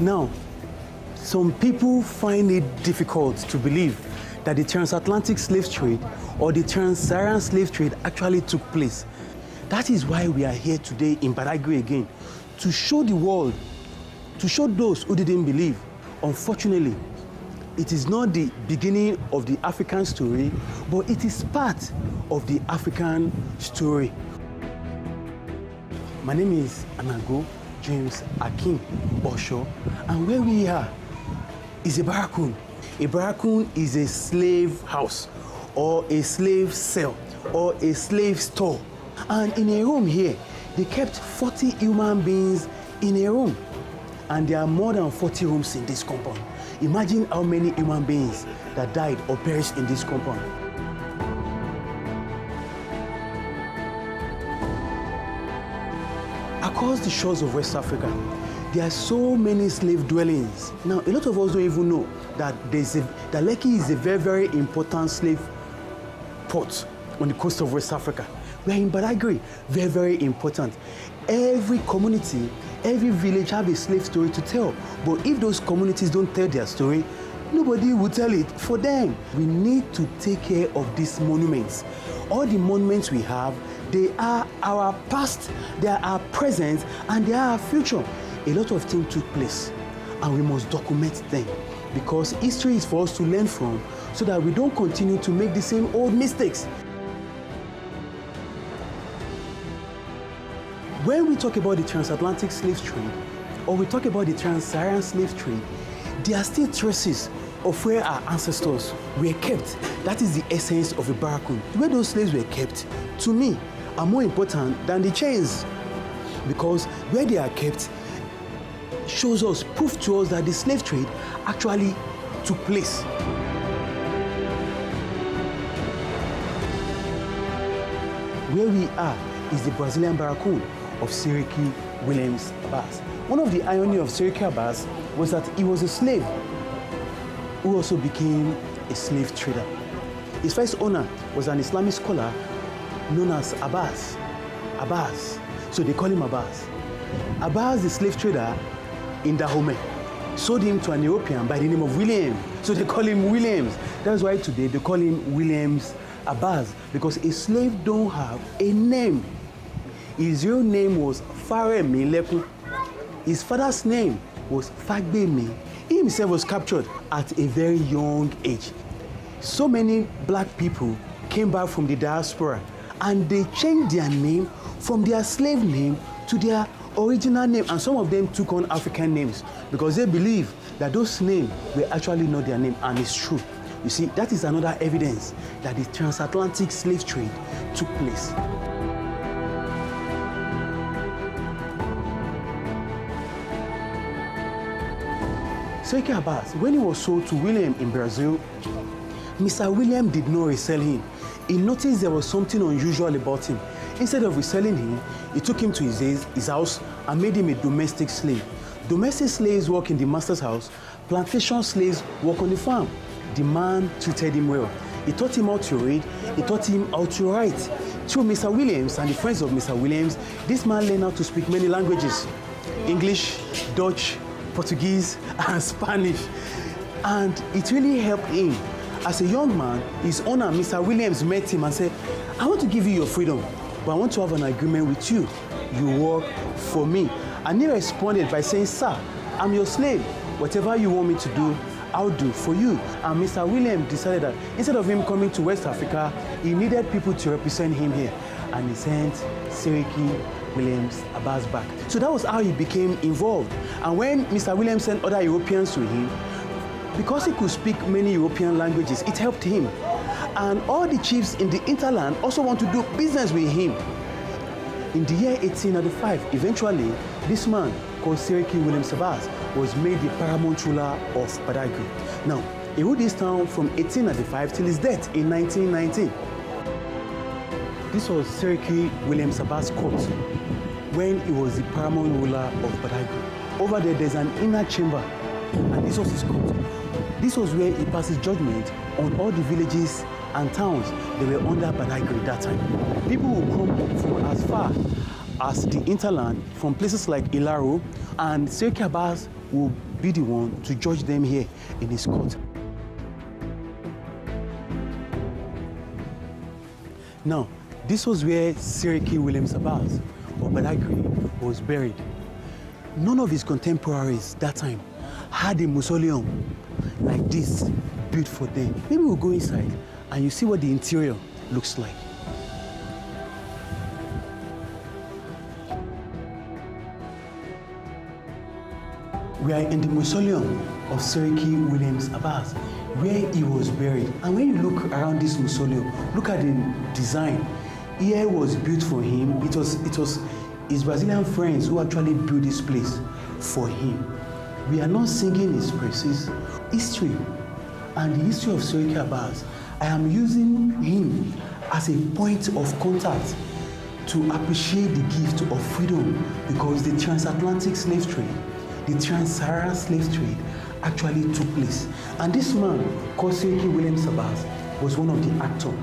Now, some people find it difficult to believe that the transatlantic slave trade or the trans-Saharan slave trade actually took place. That is why we are here today in Badagry again, to show the world, to show those who didn't believe. Unfortunately, it is not the beginning of the African story, but it is part of the African story. My name is Anago James Akin Osho, and where we are is a barracoon. A barracoon is a slave house, or a slave cell, or a slave store. And in a room here, they kept 40 human beings in a room. And there are more than 40 rooms in this compound. Imagine how many human beings that died or perished in this compound. Across the shores of West Africa, there are so many slave dwellings. Now, a lot of us don't even know that there's a, that Lekki is a very, very important slave port on the coast of West Africa. We are in Badagry, very, very important. Every community, every village have a slave story to tell. But if those communities don't tell their story, nobody will tell it for them. We need to take care of these monuments. All the monuments we have, they are our past, they are our present, and they are our future. A lot of things took place, and we must document them because history is for us to learn from so that we don't continue to make the same old mistakes. When we talk about the transatlantic slave trade or we talk about the trans-Saharan slave trade, there are still traces of where our ancestors were kept. That is the essence of a barracoon. Where those slaves were kept, to me, are more important than the chains. Because where they are kept shows us, proof to us that the slave trade actually took place. Where we are is the Brazilian barracoon of Seriki Williams Abbas. One of the irony of Seriki Abbas was that he was a slave who also became a slave trader. His first owner was an Islamic scholar known as Abbas. Abbas. So they call him Abbas. Abbas, the slave trader in Dahomey, sold him to an European by the name of William. So they call him Williams. That's why today they call him Williams Abbas because a slave don't have a name. His real name was Faremi Leku. His father's name was Fagbemi. He himself was captured at a very young age. So many black people came back from the diaspora and they changed their name from their slave name to their original name and some of them took on African names because they believe that those names were actually not their name and it's true. You see, that is another evidence that the transatlantic slave trade took place. Seriki Abbas, when he was sold to William in Brazil, Mr. William did not resell him. He noticed there was something unusual about him. Instead of reselling him, he took him to his, his house and made him a domestic slave. Domestic slaves work in the master's house, plantation slaves work on the farm. The man treated him well. He taught him how to read, he taught him how to write. Through Mr. Williams and the friends of Mr. Williams, this man learned how to speak many languages English, Dutch, Portuguese, and Spanish. And it really helped him. As a young man, his owner, Mr. Williams, met him and said, I want to give you your freedom, but I want to have an agreement with you. You work for me. And he responded by saying, Sir, I'm your slave. Whatever you want me to do, I'll do for you. And Mr. Williams decided that instead of him coming to West Africa, he needed people to represent him here. And he sent Seriki Williams Abbas back. So that was how he became involved. And when Mr. Williams sent other Europeans to him, because he could speak many European languages, it helped him. And all the chiefs in the interland also want to do business with him. In the year 1895, eventually, this man called Seriki William Abbas was made the paramount ruler of Badagry. Now, he ruled this town from 1895 till his death in 1919. This was Seriki William Abbas court when he was the paramount ruler of Badagry. Over there, there's an inner chamber, and this was his court. This was where he passes judgment on all the villages and towns that were under Badagry that time. People would come from as far as the interland from places like Ilaro, and Seriki Abbas will be the one to judge them here in his court. Now, this was where Seriki Williams Abbas, or Badagry, was buried. None of his contemporaries that time had a mausoleum like this beautiful them. Maybe we'll go inside and you see what the interior looks like. We are in the mausoleum of Seriki Williams Abbas, where he was buried. And when you look around this mausoleum, look at the design. Here was built for him. It was, it was his Brazilian friends who actually built this place for him. We are not singing his praises. History and the history of Seriki Abbas, I am using him as a point of contact to appreciate the gift of freedom because the transatlantic slave trade the Trans-Saharan slave trade actually took place. And this man, called Seriki Williams Abbas, was one of the actors.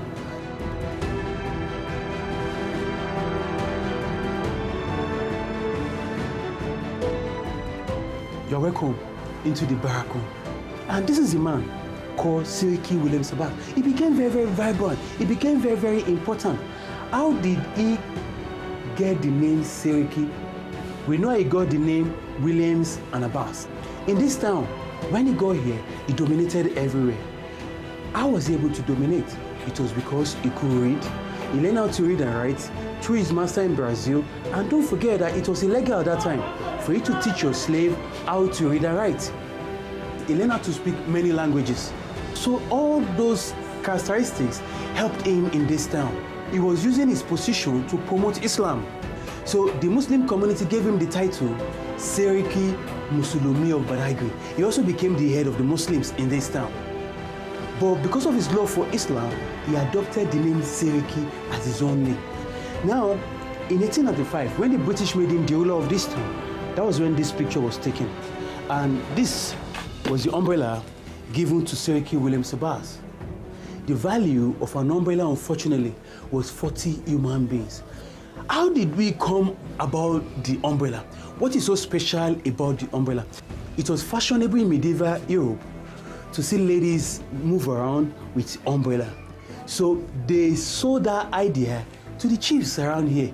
You're welcome into the barrack And this is a man called Seriki Williams Abbas. He became very, very vibrant. He became very, very important. How did he get the name Seriki? We know he got the name Williams and Abbas. In this town, when he got here, he dominated everywhere. How was he able to dominate? It was because he could read. He learned how to read and write through his master in Brazil. And don't forget that it was illegal at that time for you to teach your slave how to read and write. He learned how to speak many languages. So all those characteristics helped him in this town. He was using his position to promote Islam. So the Muslim community gave him the title Seriki Musulumi of Badagry. He also became the head of the Muslims in this town. But because of his love for Islam, he adopted the name Seriki as his own name. Now, in 1895, when the British made him the ruler of this town, that was when this picture was taken. And this was the umbrella given to Seriki William Abbas. The value of an umbrella, unfortunately, was 40 human beings. How did we come about the umbrella? What is so special about the umbrella? It was fashionable in medieval Europe to see ladies move around with umbrella. So they sold that idea to the chiefs around here.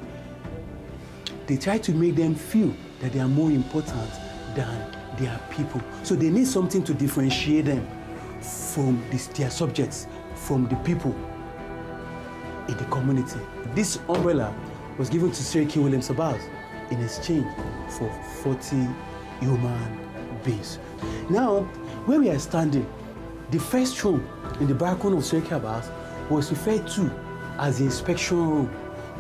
They tried to make them feel that they are more important than their people. So they need something to differentiate them from this, their subjects, from the people in the community. This umbrella was given to Seriki Williams Abbas in exchange for 40 human beings. Now, where we are standing, the first room in the balcony of Seriki Abbas was referred to as the inspection room.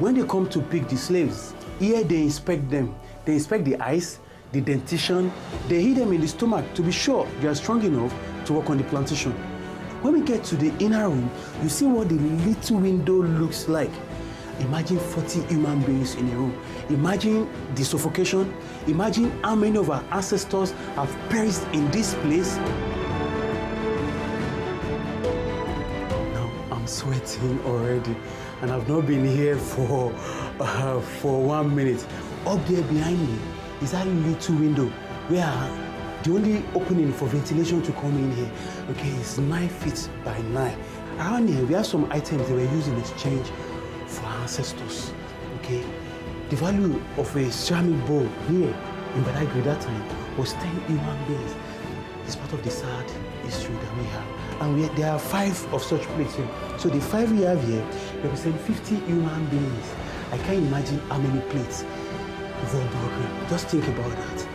When they come to pick the slaves, here they inspect them. They inspect the eyes, the dentition, they hit them in the stomach to be sure they are strong enough to work on the plantation. When we get to the inner room, you see what the little window looks like. Imagine 40 human beings in a room. Imagine the suffocation. Imagine how many of our ancestors have perished in this place. Now I'm sweating already, and I've not been here for uh, for one minute. Up there behind me is that little window where the only opening for ventilation to come in here, okay, is nine feet by nine. Around here, we have some items they were used in exchange for our ancestors. Okay? The value of a ceramic bowl here in Badagry that time was 10 human beings. It's part of the sad history that we have. And we, there are five of such plates here. So the five we have here represent 50 human beings. I can't imagine how many plates all broken. Just think about that.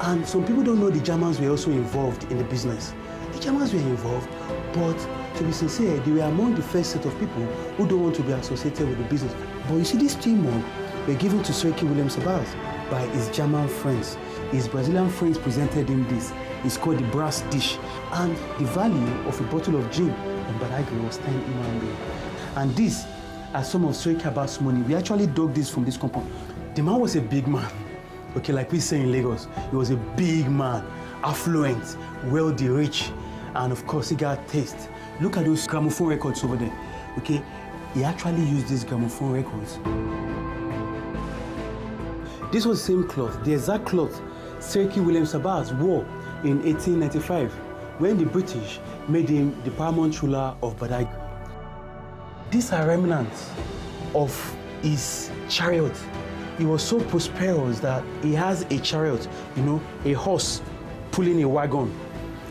And some people don't know the Germans were also involved in the business. The Germans were involved, but to be sincere, they were among the first set of people who don't want to be associated with the business. But you see, two men were given to Seriki Williams Abbas by his German friends. His Brazilian friends presented him this. It's called the brass dish. And the value of a bottle of gin in Badagry was 10 human And this as some of Seriki Abbas' money. We actually dug this from this compound. The man was a big man. Okay, like we say in Lagos, he was a big man, affluent, wealthy, rich, and of course he got taste. Look at those gramophone records over there. Okay, he actually used these gramophone records This was the same cloth, the exact cloth Seriki Williams Abbas wore in 1895 when the British made him the paramount ruler of Badagry. These are remnants of his chariot. He was so prosperous that he has a chariot, you know, a horse pulling a wagon.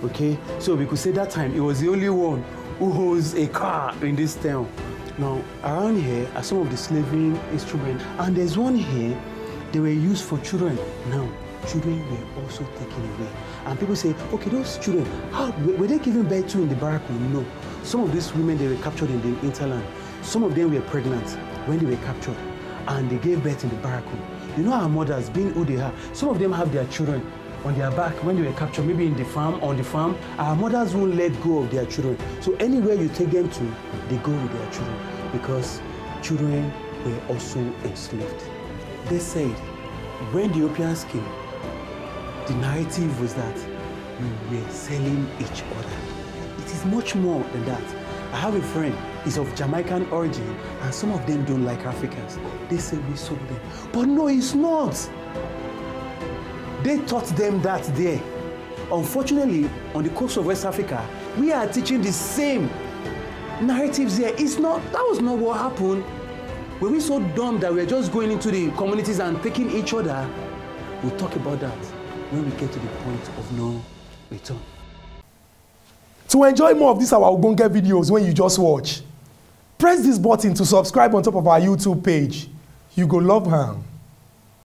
Okay, so we could say that time he was the only one who owns a car in this town. Now, around here are some of the slaving instruments, and there's one here they were used for children. Now, children were also taken away. And people say, okay, those children, how were they given birth to in the barrack? No. Some of these women they were captured in the interland. Some of them were pregnant when they were captured, and they gave birth in the barrack. You know our mothers, being who they are, some of them have their children on their back when they were captured, maybe in the farm, on the farm. Our mothers won't let go of their children. So anywhere you take them to, they go with their children because children were also enslaved. They said when the Europeans came, the narrative was that we were selling each other. It is much more than that. I have a friend, he's of Jamaican origin, and some of them don't like Africans. They say we sold them. But no, it's not. They taught them that there. Unfortunately, on the coast of West Africa, we are teaching the same narratives here. It's not, that was not what happened. Were we so dumb that we're just going into the communities and taking each other? We'll talk about that when we get to the point of no return. To enjoy more of these our Ogbonge videos when you just watch, press this button to subscribe on top of our YouTube page. You go love am.